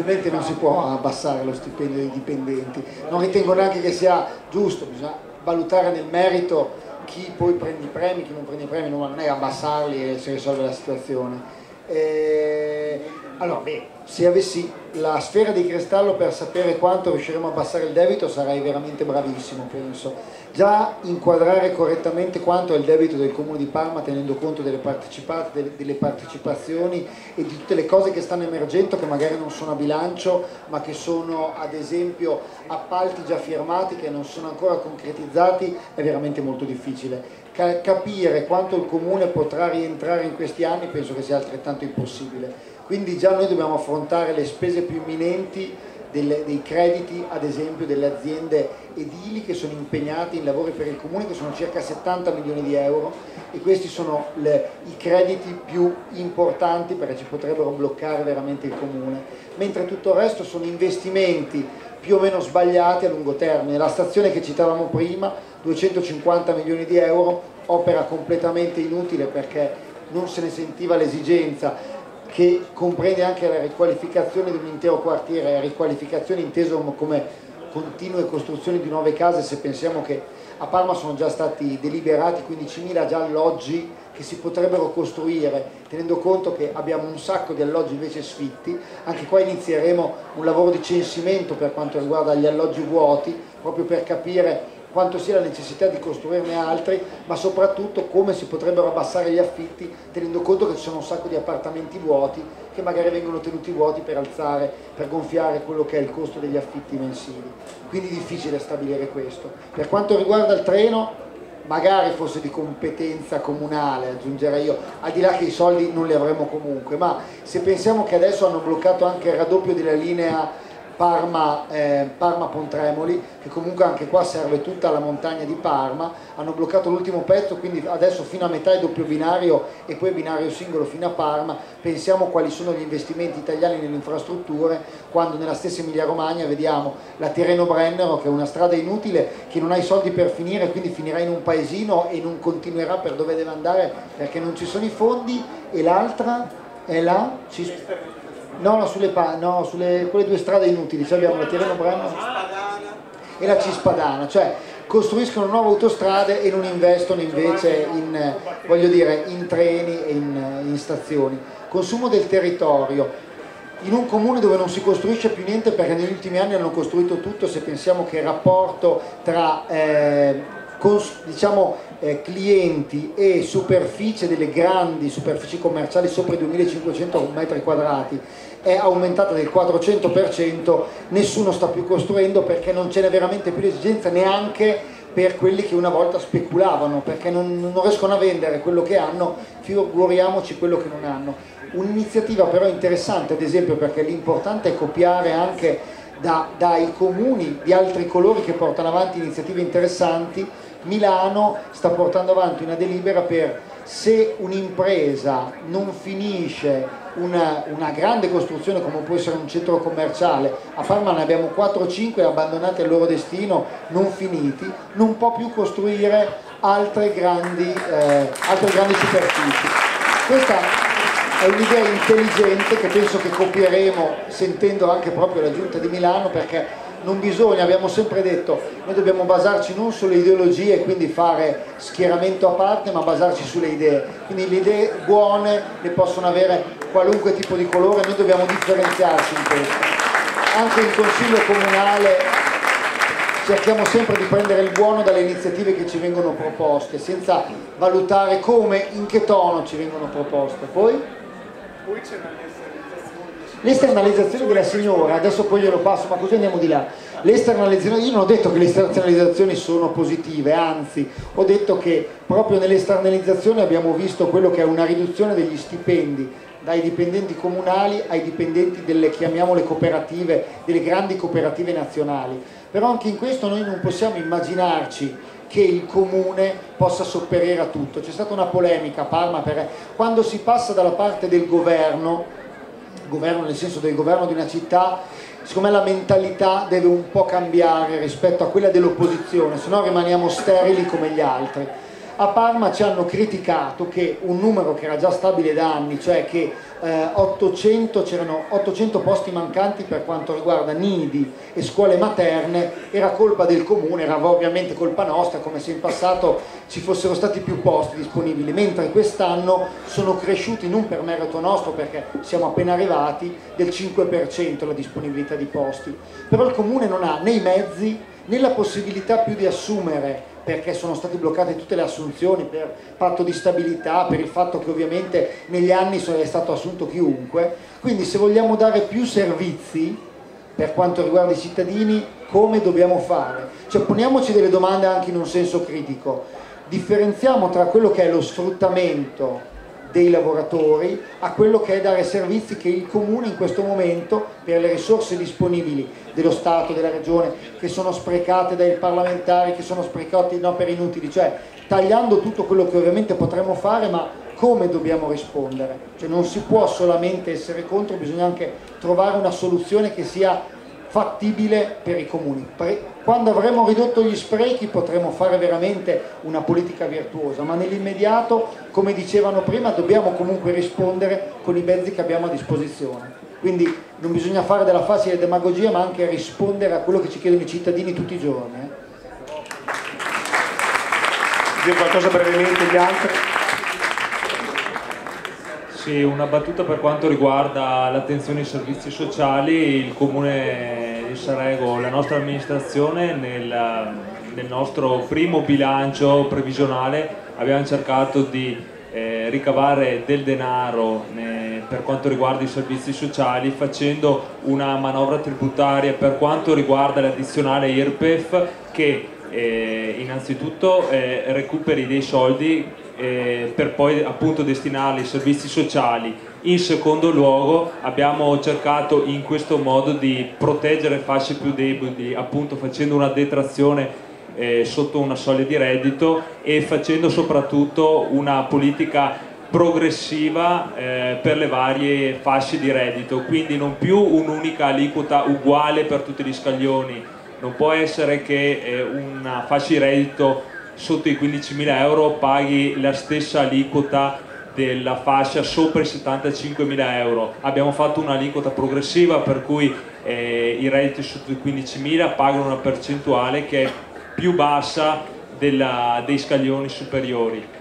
ovviamente non si può abbassare lo stipendio dei dipendenti, non ritengo neanche che sia giusto, bisogna valutare nel merito chi poi prende i premi, chi non prende i premi, non è abbassarli e si risolve la situazione. Eh, allora, se avessi la sfera di cristallo per sapere quanto riusciremo a abbassare il debito sarei veramente bravissimo, penso. Già inquadrare correttamente quanto è il debito del Comune di Parma tenendo conto delle, delle partecipazioni e di tutte le cose che stanno emergendo che magari non sono a bilancio ma che sono ad esempio appalti già firmati che non sono ancora concretizzati è veramente molto difficile. Capire quanto il Comune potrà rientrare in questi anni penso che sia altrettanto impossibile. Quindi già noi dobbiamo affrontare le spese più imminenti delle, dei crediti ad esempio delle aziende edili che sono impegnate in lavori per il comune che sono circa 70 milioni di euro e questi sono le, i crediti più importanti perché ci potrebbero bloccare veramente il comune. Mentre tutto il resto sono investimenti più o meno sbagliati a lungo termine. La stazione che citavamo prima 250 milioni di euro opera completamente inutile perché non se ne sentiva l'esigenza che comprende anche la riqualificazione di un intero quartiere, riqualificazione inteso come continue costruzioni di nuove case, se pensiamo che a Parma sono già stati deliberati 15.000 già alloggi che si potrebbero costruire, tenendo conto che abbiamo un sacco di alloggi invece sfitti, anche qua inizieremo un lavoro di censimento per quanto riguarda gli alloggi vuoti, proprio per capire quanto sia la necessità di costruirne altri, ma soprattutto come si potrebbero abbassare gli affitti tenendo conto che ci sono un sacco di appartamenti vuoti che magari vengono tenuti vuoti per alzare, per gonfiare quello che è il costo degli affitti mensili. Quindi è difficile stabilire questo. Per quanto riguarda il treno, magari fosse di competenza comunale, aggiungerei io, al di là che i soldi non li avremo comunque, ma se pensiamo che adesso hanno bloccato anche il raddoppio della linea Parma, eh, Parma Pontremoli che comunque anche qua serve tutta la montagna di Parma. Hanno bloccato l'ultimo pezzo quindi adesso fino a metà è doppio binario e poi binario singolo fino a Parma. Pensiamo quali sono gli investimenti italiani nelle infrastrutture quando nella stessa Emilia Romagna vediamo la Tirreno Brennero che è una strada inutile che non ha i soldi per finire quindi finirà in un paesino e non continuerà per dove deve andare perché non ci sono i fondi. E l'altra? È la No, no, sulle, no, sulle quelle due strade inutili, cioè abbiamo la Tirreno Brano e la Cispadana, cioè costruiscono nuove autostrade e non investono invece in, dire, in treni e in, in stazioni. Consumo del territorio, in un comune dove non si costruisce più niente perché negli ultimi anni hanno costruito tutto, se pensiamo che il rapporto tra eh, diciamo, eh, clienti e superficie delle grandi superfici commerciali sopra i 2500 metri quadrati è aumentata del 400%, nessuno sta più costruendo perché non ce n'è veramente più l'esigenza neanche per quelli che una volta speculavano, perché non, non riescono a vendere quello che hanno, figuriamoci quello che non hanno. Un'iniziativa però interessante, ad esempio, perché l'importante è copiare anche da, dai comuni di altri colori che portano avanti iniziative interessanti, Milano sta portando avanti una delibera per se un'impresa non finisce una, una, grande costruzione come può essere un centro commerciale, a Parma ne abbiamo 4-5 abbandonati al loro destino, non finiti, non può più costruire altre grandi, eh, altre grandi superfici. Questa è un'idea intelligente che penso che copieremo sentendo anche proprio la Giunta di Milano perché non bisogna, abbiamo sempre detto, noi dobbiamo basarci non sulle ideologie e quindi fare schieramento a parte, ma basarci sulle idee. Quindi le idee buone le possono avere qualunque tipo di colore, noi dobbiamo differenziarci in questo. Anche in Consiglio Comunale cerchiamo sempre di prendere il buono dalle iniziative che ci vengono proposte, senza valutare come, in che tono ci vengono proposte. Poi? Poi c'è una L'esternalizzazione della signora, adesso poi glielo passo, ma così andiamo di là. L'esternalizzazione, io non ho detto che le esternalizzazioni sono positive, anzi, ho detto che proprio nell'esternalizzazione abbiamo visto quello che è una riduzione degli stipendi dai dipendenti comunali ai dipendenti delle, chiamiamole cooperative, delle grandi cooperative nazionali. Però anche in questo noi non possiamo immaginarci che il comune possa sopperire a tutto. C'è stata una polemica a Parma perché quando si passa dalla parte del governo governo nel senso del governo di una città, secondo me la mentalità deve un po' cambiare rispetto a quella dell'opposizione, se no rimaniamo sterili come gli altri. A Parma ci hanno criticato che un numero che era già stabile da anni, cioè che eh, 800, c'erano 800 posti mancanti per quanto riguarda nidi e scuole materne, era colpa del comune, era ovviamente colpa nostra, come se in passato ci fossero stati più posti disponibili, mentre quest'anno sono cresciuti non per merito nostro, perché siamo appena arrivati, del 5% la disponibilità di posti. Però il comune non ha né i mezzi né la possibilità più di assumere perché sono state bloccate tutte le assunzioni per patto di stabilità, per il fatto che ovviamente negli anni è stato assunto chiunque, quindi se vogliamo dare più servizi per quanto riguarda i cittadini, come dobbiamo fare? Cioè poniamoci delle domande anche in un senso critico, differenziamo tra quello che è lo sfruttamento dei lavoratori a quello che è dare servizi che il comune in questo momento per le risorse disponibili dello Stato, della Regione che sono sprecate dai parlamentari, che sono sprecate no, per inutili, cioè tagliando tutto quello che ovviamente potremmo fare ma come dobbiamo rispondere? Cioè non si può solamente essere contro, bisogna anche trovare una soluzione che sia fattibile per i comuni. Quando avremo ridotto gli sprechi potremo fare veramente una politica virtuosa, ma nell'immediato, come dicevano prima, dobbiamo comunque rispondere con i mezzi che abbiamo a disposizione. Quindi non bisogna fare della facile demagogia, ma anche rispondere a quello che ci chiedono i cittadini tutti i giorni. Eh. Dire qualcosa brevemente gli altri? Sì, una battuta per quanto riguarda l'attenzione ai servizi sociali, il Comune Sarego, la nostra amministrazione nel, nel nostro primo bilancio previsionale. Abbiamo cercato di eh, ricavare del denaro eh, per quanto riguarda i servizi sociali facendo una manovra tributaria per quanto riguarda l'addizionale IRPEF che eh, innanzitutto eh, recuperi dei soldi eh, per poi appunto destinarli ai servizi sociali. In secondo luogo abbiamo cercato in questo modo di proteggere fasce più deboli, appunto facendo una detrazione eh, sotto una soglia di reddito e facendo soprattutto una politica progressiva eh, per le varie fasce di reddito, quindi non più un'unica aliquota uguale per tutti gli scaglioni, non può essere che eh, una fascia di reddito sotto i 15.000 euro paghi la stessa aliquota della fascia sopra i 75.000 euro. Abbiamo fatto un'aliquota progressiva per cui eh, i redditi sotto i 15.000 pagano una percentuale che è più bassa della, dei scaglioni superiori